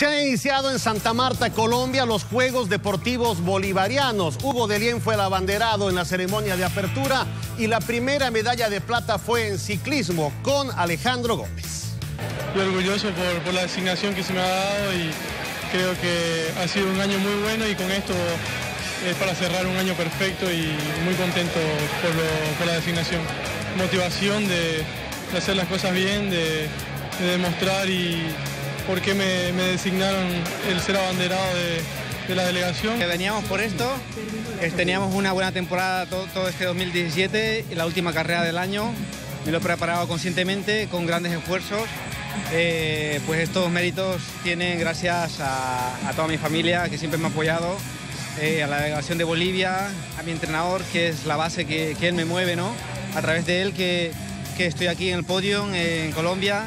Se han iniciado en Santa Marta, Colombia, los Juegos Deportivos Bolivarianos. Hugo Delien fue el abanderado en la ceremonia de apertura y la primera medalla de plata fue en ciclismo con Alejandro Gómez. Estoy orgulloso por, la designación que se me ha dado y creo que ha sido un año muy bueno y con esto es para cerrar un año perfecto y muy contento por, la designación. Motivación de, hacer las cosas bien, de demostrar y por qué me, designaron el ser abanderado de, la delegación. Veníamos por esto, teníamos una buena temporada todo, este 2017, la última carrera del año, me lo he preparado conscientemente, con grandes esfuerzos. Eh, pues estos méritos tienen gracias a, toda mi familia que siempre me ha apoyado, eh, a la delegación de Bolivia, a mi entrenador que es la base que, él me mueve, ¿no? A través de él que, que estoy aquí en el podio en Colombia.